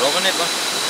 Robin it, but.